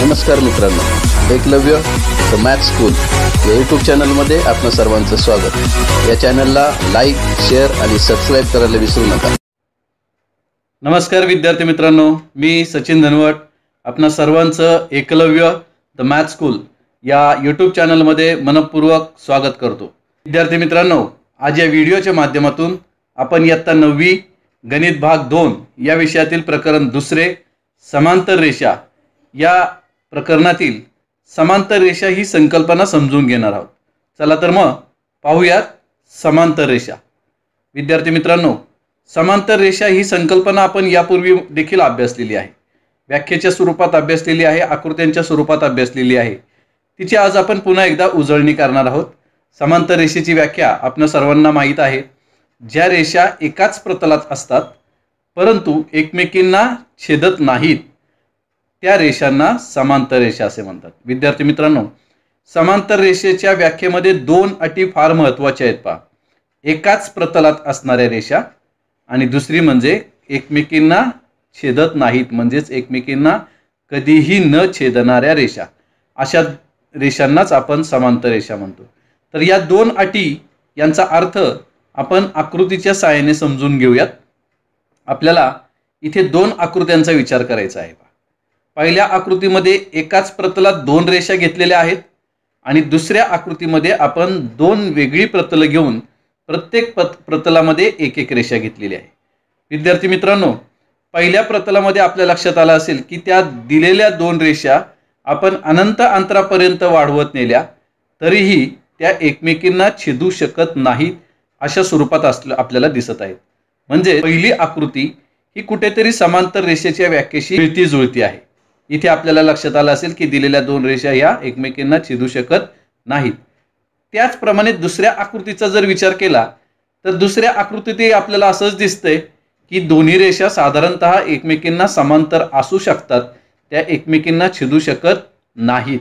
नमस्कार मित्रांनो. Eklavya the math school या यूट्यूब चॅनलमध्ये आपलं सर्वांचं स्वागत. या चॅनलला लाईक शेअर आणि सबस्क्राईब करायला विसरू नका. नमस्कार विद्यार्थी मित्रांनो. मी सचिन धनवट. आपणा सर्वांचं एकलव्य द मॅथ स्कूल या यूट्यूब चॅनलमध्ये मनपूर्वक स्वागत करतो. विद्यार्थी मित्रांनो आज या व्हिडिओच्या माध्यमातून आपण इयत्ता नववी गणित भाग दोन या विषयातील प्रकरण दुसरे समांतर रेषा या प्रकरणातील समांतर रेषा ही संकल्पना समजून घेणार आहोत. चला तर मग पाहूयात समांतर रेषा. विद्यार्थी मित्रांनो समांतर रेषा ही संकल्पना आपण यापूर्वी देखील अभ्यासलेली आहे. व्याख्येच्या स्वरूपात अभ्यासलेली आहे आकृत्यांच्या स्वरूपात अभ्यासलेली आहे. तिची आज आपण पुन्हा एकदा उजळणी करणार आहोत. समांतर रेषेची व्याख्या आपण सर्वांना माहीत आहे. ज्या रेषा एकाच प्रतलात असतात परंतु एकमेकींना छेदत नाहीत त्या रेषांना समांतर रेषा असे म्हणतात. विद्यार्थी मित्रांनो समांतर रेषेच्या व्याख्येमध्ये दोन अटी फार महत्त्वाच्या आहेत पहा. एकाच प्रतलात असणाऱ्या रेषा आणि दुसरी म्हणजे एकमेकींना छेदत नाहीत म्हणजेच एकमेकींना कधीही न छेदणाऱ्या रेषा. अशा रेषांनाच आपण समांतर रेषा म्हणतो. तर या दोन अटी यांचा अर्थ आपण आकृतीच्या सहाय्याने समजून घेऊयात. आपल्याला इथे दोन आकृत्यांचा विचार करायचा आहे पहिल्या आकृतीमध्ये एकाच प्रतलात दोन रेषा घेतलेल्या आहेत आणि दुसऱ्या आकृतीमध्ये आपण दोन वेगळी प्रतलं घेऊन प्रत्येक पत प्रतलामध्ये एक एक रेषा घेतलेली आहे. विद्यार्थी मित्रांनो पहिल्या प्रतलामध्ये आपल्या लक्षात आलं असेल की त्या दिलेल्या दोन रेषा आपण अनंत अंतरापर्यंत वाढवत नेल्या तरीही त्या एकमेकींना छेदू शकत नाहीत अशा स्वरूपात असलं आपल्याला दिसत आहेत. म्हणजे पहिली आकृती ही कुठेतरी समांतर रेषेच्या व्याख्येशी मिळती जुळती आहे. इथे आपल्याला लक्षात आलं असेल की दिलेल्या दोन रेषा या एकमेकींना छेदू शकत नाहीत. त्याचप्रमाणे दुसऱ्या आकृतीचा जर विचार केला तर दुसऱ्या आकृतीतही आपल्याला असंच दिसतंय की दोन्ही रेषा साधारणतः एकमेकींना समांतर असू शकतात. त्या एकमेकींना छेदू शकत नाहीत.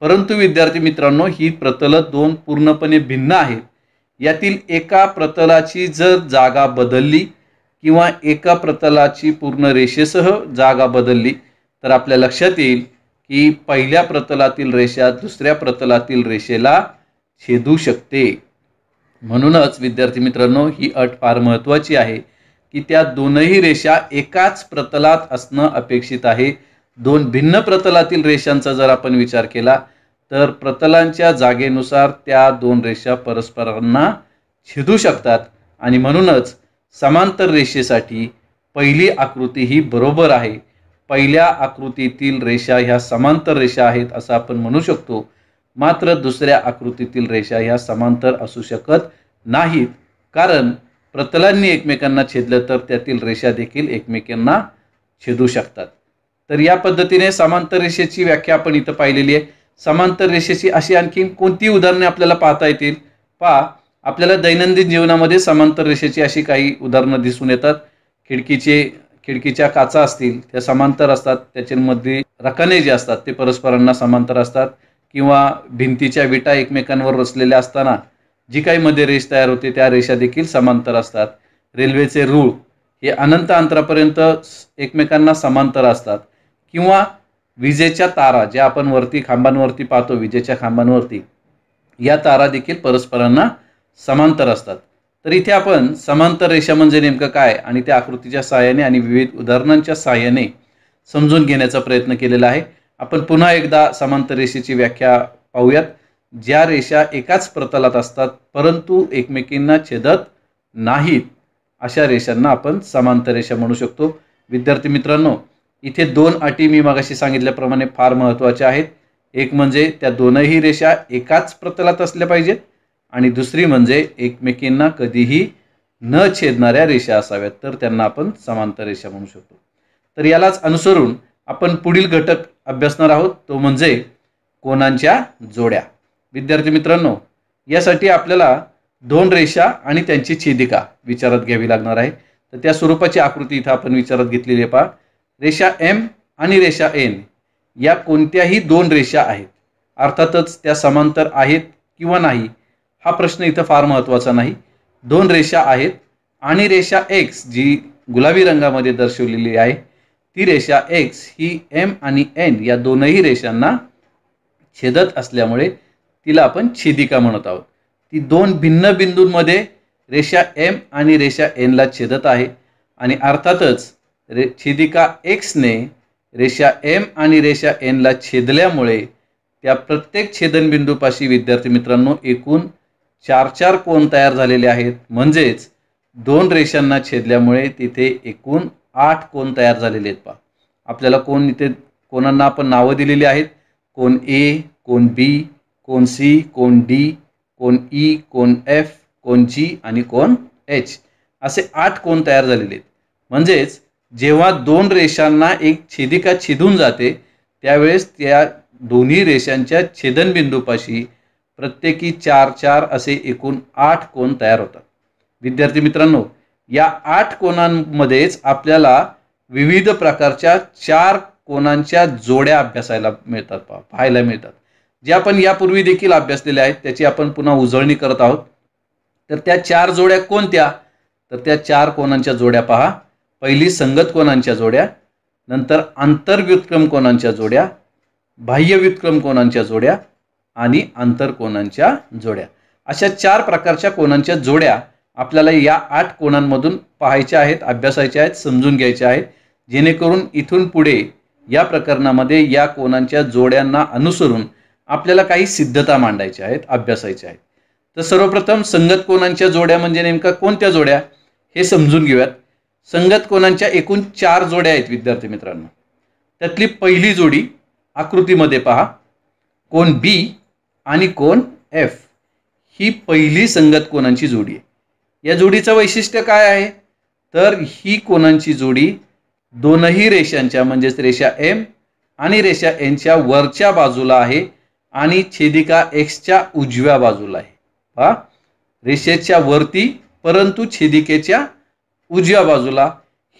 परंतु विद्यार्थी मित्रांनो ही प्रतलं दोन पूर्णपणे भिन्न आहेत. यातील एका प्रतलाची जर जागा बदलली किंवा एका प्रतलाची पूर्ण रेषेसह जागा बदलली तर आपल्या लक्षात येईल की पहिल्या प्रतलातील रेषा दुसऱ्या प्रतलातील रेषेला छेदू शकते. म्हणूनच विद्यार्थी मित्रांनो ही अट फार महत्त्वाची आहे की त्या दोनही रेषा एकाच प्रतलात असणं अपेक्षित आहे. दोन भिन्न प्रतलातील रेषांचा जर आपण विचार केला तर प्रतलांच्या जागेनुसार त्या दोन रेषा परस्परांना छेदू शकतात. आणि म्हणूनच समांतर रेषेसाठी पहिली आकृती ही बरोबर आहे. पहिल्या आकृतीतील रेषा ह्या समांतर रेषा आहेत असं आपण म्हणू शकतो. मात्र दुसऱ्या आकृतीतील रेषा ह्या समांतर असू शकत नाहीत. कारण प्रतलांनी एकमेकांना छेदलं तर त्यातील रेषा देखील एकमेकांना छेदू शकतात. तर या पद्धतीने समांतर रेषेची व्याख्या आपण इथं पाहिलेली आहे. समांतर रेषेची अशी आणखी कोणती उदाहरणे आपल्याला पाहता येतील? पहा आपल्याला दैनंदिन जीवनामध्ये समांतर रेषेची अशी काही उदाहरणं दिसून येतात. खिडकीचे खिडकीच्या काचा असतील त्या समांतर असतात त्याच्यामध्ये रकाने जे असतात ते परस्परांना समांतर असतात किंवा भिंतीच्या विटा एकमेकांवर रचलेल्या असताना जी काही मध्ये रेष तयार होते त्या रेषा देखील समांतर असतात. रेल्वेचे रूळ हे अनंत अंतरापर्यंत एकमेकांना समांतर असतात. किंवा विजेच्या तारा ज्या आपण वरती खांबांवरती पाहतो विजेच्या खांबांवरती या तारा देखील परस्परांना समांतर असतात. तर इथे आपण समांतर रेषा म्हणजे नेमकं काय आणि त्या आकृतीच्या सहाय्याने आणि विविध उदाहरणांच्या सहाय्याने समजून घेण्याचा प्रयत्न केलेला आहे. आपण पुन्हा एकदा समांतर रेषेची व्याख्या पाहूयात. ज्या रेषा एकाच प्रतलात असतात परंतु एकमेकींना छेदत नाहीत अशा रेषांना आपण समांतर रेषा म्हणू शकतो. विद्यार्थी मित्रांनो इथे दोन अटी मी मागाशी सांगितल्याप्रमाणे फार महत्त्वाच्या आहेत. एक म्हणजे त्या दोनही रेषा एकाच प्रतलात असल्या पाहिजेत. आणि दुसरी म्हणजे एकमेकींना कधीही न छेदणाऱ्या रेषा असाव्यात तर त्यांना आपण समांतर रेषा म्हणू शकतो. तर यालाच अनुसरून आपण पुढील घटक अभ्यासणार आहोत तो म्हणजे कोणांच्या जोड्या. विद्यार्थी मित्रांनो यासाठी आपल्याला दोन रेषा आणि त्यांची छेदिका विचारात घ्यावी लागणार आहे. तर त्या स्वरूपाची आकृती इथं आपण विचारात घेतलेली आहे पहा. रेषा एम आणि रेषा एन या कोणत्याही दोन रेषा आहेत. अर्थातच त्या समांतर आहेत किंवा नाही हा प्रश्न इथं फार महत्त्वाचा नाही. दोन रेषा आहेत. आणि रेषा एक्स जी गुलाबी रंगामध्ये दर्शवलेली आहे ती रेषा एक्स ही एम आणि एन या दोनही रेषांना छेदत असल्यामुळे तिला आपण छेदिका म्हणत आहोत. ती दोन भिन्न बिंदूंमध्ये रेषा एम आणि रेषा एनला छेदत आहे. आणि अर्थातच रे छेदिका एक्सने रेषा एम आणि रेषा एनला छेदल्यामुळे त्या प्रत्येक छेदनबिंदूपाशी विद्यार्थी मित्रांनो एकूण चार चार कोण तयार झालेले आहेत? म्हणजेच दोन रेषांना छेदल्यामुळे तिथे एकूण आठ कोण तयार झालेले आहेत पहा. आपल्याला कोण इथे कोणांना आपण नावं दिलेली आहेत? कोण ए कोण बी कोण सी कोण डी कोण ई कोण एफ कोण जी आणि कोण एच असे आठ कोण तयार झालेले आहेत. म्हणजेच जेव्हा दोन रेषांना एक छेदिका छेदून जाते त्यावेळेस त्या दोन्ही रेषांच्या छेदनबिंदूपाशी प्रत्येकी चार चार असे एकूण आठ कोण तयार होतात. विद्यार्थी मित्रांनो या आठ कोणांमध्येच आपल्याला विविध प्रकारच्या चार कोणांच्या जोड्या अभ्यासायला मिळतात पहा पाहायला मिळतात. जे आपण यापूर्वी देखील अभ्यासलेले आहेत त्याची आपण पुन्हा उजळणी करत आहोत. तर त्या चार जोड्या कोणत्या? तर त्या चार कोणांच्या जोड्या पहा. पहिली संगत कोणांच्या जोड्या नंतर आंतरव्युत्क्रम कोणांच्या जोड्या बाह्य व्युत्क्रम कोणांच्या जोड्या आणि आंतरकोनांच्या जोड्या. अशा चार प्रकारच्या कोणांच्या जोड्या आपल्याला या आठ कोणांमधून पाहायच्या आहेत अभ्यासायच्या आहेत समजून घ्यायच्या आहेत. जेणेकरून इथून पुढे या प्रकरणामध्ये या कोणांच्या जोड्यांना अनुसरून आपल्याला काही सिद्धता मांडायच्या आहेत अभ्यासायच्या आहेत. तर सर्वप्रथम संगत कोणांच्या जोड्या म्हणजे नेमका कोणत्या जोड्या? हे समजून घेऊयात. संगत कोणांच्या एकूण चार जोड्या आहेत विद्यार्थी मित्रांनो. त्यातली पहिली जोडी आकृतीमध्ये पहा. कोण बी आणि कोण? एफ ही पहिली संगत कोणांची जोडी आहे? या जोडीचं वैशिष्ट्य काय आहे? तर ही कोणांची जोडी? दोनही रेषांच्या म्हणजेच रेषा एम आणि रेषा एनच्या वरच्या बाजूला आहे आणि छेदिका एक्सच्या उजव्या बाजूला आहे. पहा. रेषेच्या वरती परंतु छेदिकेच्या उजव्या बाजूला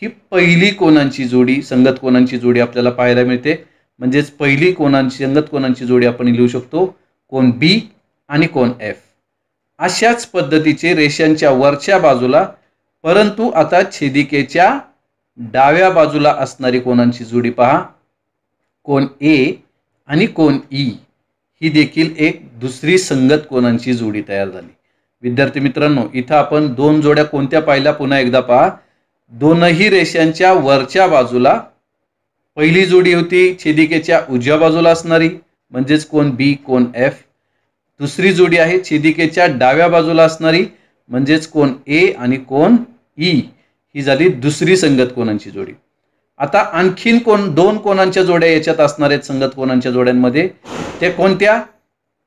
ही पहिली कोणांची जोडी संगत कोणांची जोडी आपल्याला पाहायला मिळते. म्हणजेच पहिली कोणांची संगत कोणांची जोडी आपण लिहू शकतो? कोण बी आणि कोण एफ अशाच पद्धतीचे रेषांच्या वरच्या बाजूला परंतु आता छेदिकेच्या डाव्या बाजूला असणारी कोणांची जोडी पहा. कोण ए आणि कोण ई ही देखील एक दुसरी संगत कोणांची जोडी तयार झाली. विद्यार्थी मित्रांनो इथं आपण दोन जोड्या कोणत्या पाहिल्या पुन्हा एकदा पहा. दोनही रेषांच्या वरच्या बाजूला पहिली जोडी होती छेदिकेच्या उजव्या बाजूला असणारी. म्हणजेच कोण बी कोण एफ. दुसरी जोडी आहे छेदिकेच्या डाव्या बाजूला असणारी म्हणजेच कोण ए आणि कोण ई. ही झाली दुसरी संगत कोणांची जोडी. आता आणखीन कोण दोन कोणांच्या जोड्या याच्यात असणार आहेत संगत कोणांच्या जोड्यांमध्ये? ते कोणत्या?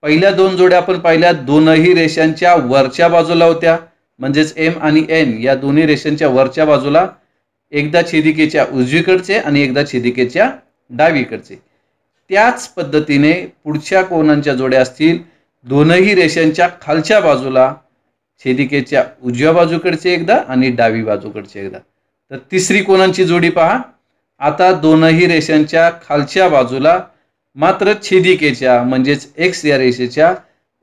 पहिल्या दोन जोड्या आपण पाहिल्या दोनही रेषांच्या वरच्या बाजूला होत्या. म्हणजेच एम आणि एन या दोन्ही रेषांच्या वरच्या बाजूला एकदा छेदिकेच्या उजवीकडचे आणि एकदा छेदिकेच्या डावीकडचे. त्याच पद्धतीने पुढच्या कोणांच्या जोड्या असतील दोनही रेषांच्या खालच्या बाजूला छेदिकेच्या उजव्या बाजूकडचे एकदा आणि डावी बाजूकडचे एकदा. तर तिसरी कोणांची जोडी पहा? आता दोनही रेषांच्या खालच्या बाजूला मात्र छेदिकेच्या म्हणजेच एक्स या रेषेच्या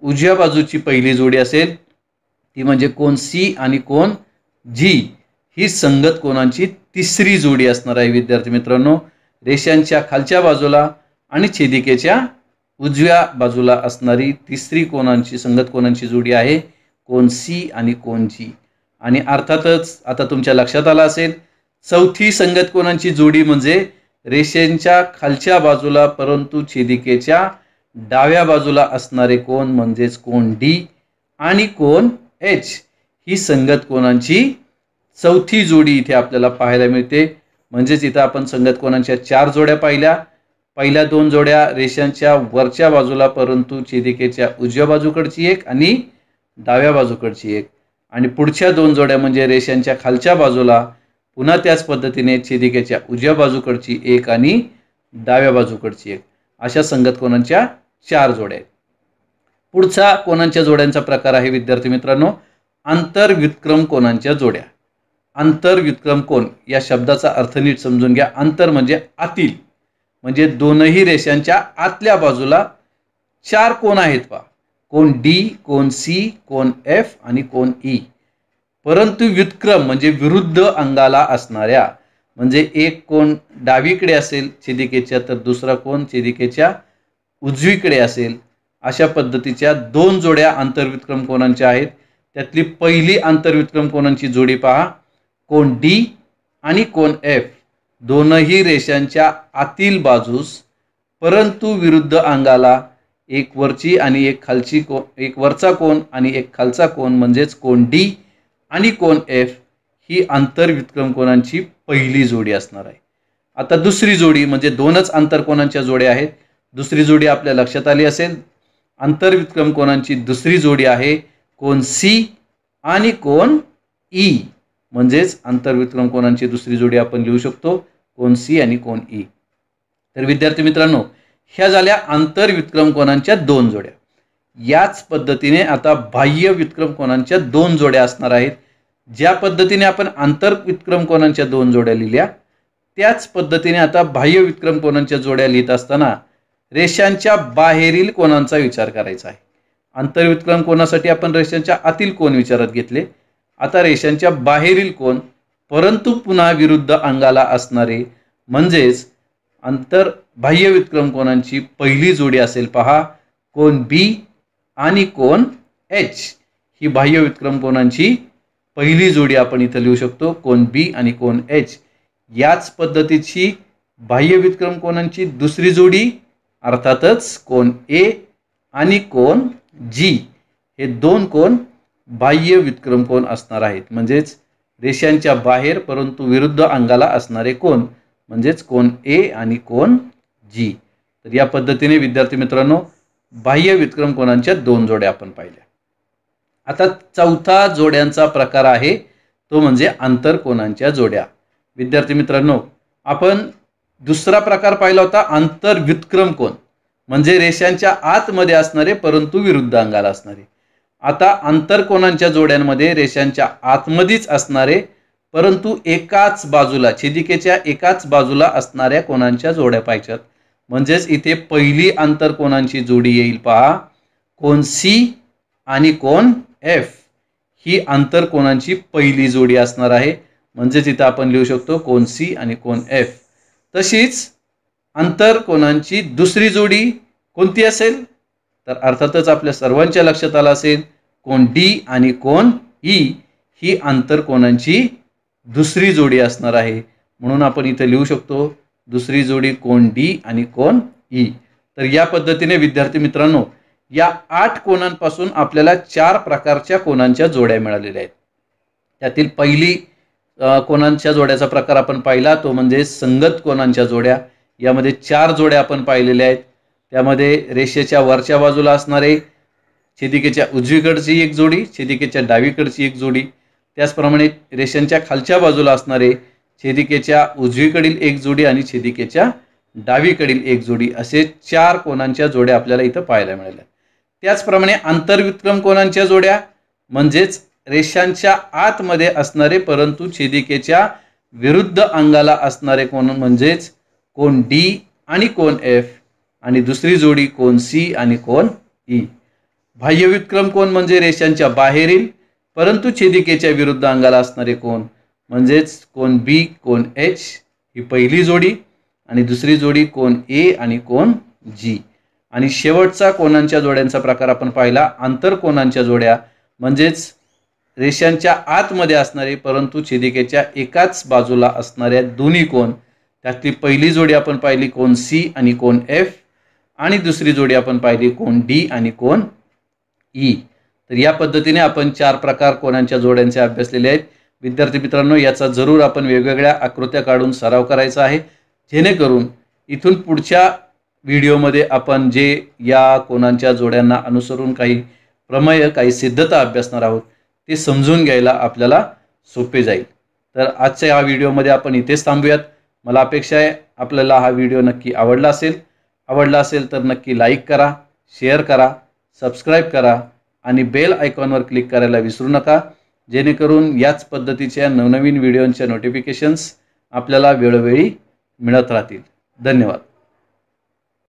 उजव्या बाजूची पहिली जोडी असेल ती म्हणजे कोण सी आणि कोण जी ही संगत कोणांची तिसरी जोडी असणार आहे विद्यार्थी मित्रांनो. रेषांच्या खालच्या बाजूला आणि छेदिकेच्या उजव्या बाजूला असणारी तिसरी कोणांची संगत कोणांची जोडी आहे? कोण सी आणि कोण जी? आणि अर्थातच आता तुमच्या लक्षात आलं असेल चौथी संगत कोणांची जोडी म्हणजे रेषेंच्या खालच्या बाजूला परंतु छेदिकेच्या डाव्या बाजूला असणारे कोण म्हणजेच कोण डी आणि कोण एच? ही संगत कोणांची चौथी जोडी इथे आपल्याला पाहायला मिळते. म्हणजेच इथं आपण संगत कोणांच्या चार जोड्या पाहिल्या. पहिल्या दोन जोड्या रेषांच्या वरच्या बाजूला परंतु छेदिकेच्या उजव्या बाजूकडची एक आणि डाव्या बाजूकडची एक. आणि पुढच्या दोन जोड्या म्हणजे रेषांच्या खालच्या बाजूला पुन्हा त्याच पद्धतीने छेदिकेच्या उजव्या बाजूकडची एक आणि डाव्या बाजूकडची एक. अशा संगत कोणांच्या चार जोड्या आहेत. पुढचा कोणांच्या जोड्यांचा प्रकार आहे विद्यार्थी मित्रांनो? आंतरव्युत्क्रम कोणांच्या जोड्या? आंतरव्युत्क्रम कोण? या शब्दाचा अर्थ नीट समजून घ्या. आंतर म्हणजे आतील. म्हणजे दोनही रेषांच्या आतल्या बाजूला चार कोण आहेत पहा. कोण डी कोण सी कोण एफ आणि कोण ई. परंतु व्युत्क्रम म्हणजे विरुद्ध अंगाला असणाऱ्या म्हणजे एक कोण डावीकडे असेल छेदिकेच्या तर दुसरा कोण छेदिकेच्या उजवीकडे असेल. अशा पद्धतीच्या दोन जोड्या आंतरविक्रम कोणांच्या आहेत. त्यातली पहिली आंतरविक्रम कोणांची जोडी पहा. कोण डी आणि कोण एफ. दोनही रेषांच्या आतील बाजूस परंतु विरुद्ध अंगाला एक वरची आणि एक खालची को एक वरचा कोण आणि एक खालचा कोण म्हणजेच कोण डी आणि कोण एफ ही आंतरविक्रम कोणांची पहिली जोडी असणार आहे. आता दुसरी जोडी म्हणजे दोनच आंतरकोणांच्या जोड्या आहेत. दुसरी जोडी आपल्या लक्षात आली असेल. आंतरविक्रम कोणांची दुसरी जोडी आहे कोण सी आणि कोण ई. म्हणजेच आंतरविक्रम कोणांची दुसरी जोडी आपण लिहू शकतो. कोण सी आणि कोण ई. तर विद्यार्थी मित्रांनो ह्या झाल्या आंतरविक्रम कोणांच्या दोन जोड्या. याच पद्धतीने आता बाह्य विक्रम कोणांच्या दोन जोड्या असणार आहेत. ज्या पद्धतीने आपण आंतर विक्रम कोणांच्या दोन जोड्या लिहिल्या त्याच पद्धतीने आता बाह्य विक्रम कोणांच्या जोड्या लिहित असताना रेषांच्या बाहेरील कोणांचा विचार करायचा आहे? आंतरविक्रम कोणासाठी आपण रेषांच्या आतील कोण विचारात घेतले? आता रेषांच्या बाहेरील कोण परंतु पुन्हा विरुद्ध अंगाला असणारे म्हणजेच अंतर बाह्य विक्रम कोणांची पहिली जोडी असेल पहा कोण बी आणि कोण एच ही बाह्य विक्रम कोणांची पहिली जोडी आपण इथं लिहू शकतो कोण बी आणि कोण एच याच पद्धतीची बाह्य विक्रम कोणांची दुसरी जोडी अर्थातच कोण ए आणि कोण जी हे दोन कोण बाह्य विक्रम कोण असणार आहेत? म्हणजेच रेषांच्या बाहेर परंतु विरुद्ध अंगाला असणारे कोण? म्हणजेच कोण ए आणि कोण जी तर या पद्धतीने विद्यार्थी मित्रांनो बाह्य विक्रम कोणांच्या दोन जोड्या आपण पाहिल्या. आता चौथा जोड्यांचा प्रकार आहे तो म्हणजे आंतरकोणांच्या जोड्या. विद्यार्थी मित्रांनो आपण दुसरा प्रकार पाहिला होता आंतरव्युत्क्रम कोण? म्हणजे रेषांच्या आतमध्ये असणारे परंतु विरुद्ध अंगाला असणारे. आता आंतरकोणांच्या जोड्यांमध्ये रेषांच्या आतमध्येच असणारे परंतु एकाच बाजूला छेदिकेच्या एकाच बाजूला असणाऱ्या कोणांच्या जोड्या पाहिजेत म्हणजेच इथे पहिली आंतरकोणांची जोडी येईल पहा. कोण सी आणि कोण एफ ही आंतरकोणांची पहिली जोडी असणार आहे. म्हणजेच इथं आपण लिहू शकतो कोण सी आणि कोण एफ तशीच आंतरकोणांची दुसरी जोडी कोणती असेल? तर अर्थातच आपल्या सर्वांच्या लक्षात आलं असेल कोण डी आणि कोण ई ही आंतरकोणांची दुसरी जोडी असणार आहे. म्हणून आपण इथं लिहू शकतो दुसरी जोडी कोण डी आणि कोण ई. तर या पद्धतीने विद्यार्थी मित्रांनो या आठ कोणांपासून आपल्याला चार प्रकारच्या कोणांच्या जोड्या मिळालेल्या आहेत. त्यातील पहिली कोणांच्या जोड्याचा प्रकार आपण पाहिला तो म्हणजे संगत कोणांच्या जोड्या. यामध्ये चार जोड्या आपण पाहिलेल्या आहेत. त्यामध्ये रेषेच्या वरच्या बाजूला असणारे छेदिकेच्या उजवीकडची एक जोडी छेदिकेच्या डावीकडची एक जोडी. त्याचप्रमाणे रेषांच्या खालच्या बाजूला असणारे छेदिकेच्या उजवीकडील एक जोडी आणि छेदिकेच्या डावीकडील एक जोडी असे चार कोणांच्या जोड्या आपल्याला इथं पाहायला मिळाल्या. त्याचप्रमाणे आंतरविक्रम कोणांच्या जोड्या? म्हणजेच रेषांच्या आतमध्ये असणारे परंतु छेदिकेच्या विरुद्ध अंगाला असणारे कोण? म्हणजेच कोण डी आणि कोण एफ. आणि दुसरी जोडी कोण सी आणि कोण ई. बाह्यविक्रम कोण म्हणजे रेषांच्या बाहेरील परंतु छेदिकेच्या विरुद्ध अंगाला असणारे कोण? म्हणजेच कोण बी कोण एच ही पहिली जोडी. आणि दुसरी जोडी कोण ए आणि कोण जी. आणि शेवटचा कोणांच्या जोड्यांचा प्रकार आपण पाहिला आंतरकोणांच्या जोड्या? म्हणजेच रेषांच्या आतमध्ये असणारे परंतु छेदिकेच्या एकाच बाजूला असणाऱ्या दोन्ही कोण? त्यातली पहिली जोडी आपण पाहिली कोण सी आणि कोण एफ. आणि दुसरी जोडी आपण पाहिली कोण डी आणि कोण ई. तर या पद्धतीने आपण चार प्रकार कोणांच्या जोड्यांचे अभ्यासलेले आहेत. विद्यार्थी मित्रांनो याचा जरूर आपण वेगवेगळ्या आकृत्या काढून सराव करायचा आहे. जेणेकरून इथून पुढच्या व्हिडिओमध्ये आपण जे या कोणांच्या जोड्यांना अनुसरून काही प्रमेय काही सिद्धता अभ्यासणार आहोत ते समजून घ्यायला आपल्याला सोपे जाईल. तर आजच्या या व्हिडिओमध्ये आपण इथेच थांबूयात. मला अपेक्षा आहे आपल्याला हा व्हिडिओ नक्की आवडला असेल. आवडला असेल तर नक्की लाईक करा शेअर करा. सबस्क्राईब करा आणि बेल आयकॉनवर क्लिक करायला विसरू नका जेणेकरून याच पद्धतीच्या नवनवीन व्हिडिओंच्या नोटिफिकेशन्स आपल्याला वेळोवेळी मिळत राहतील. धन्यवाद.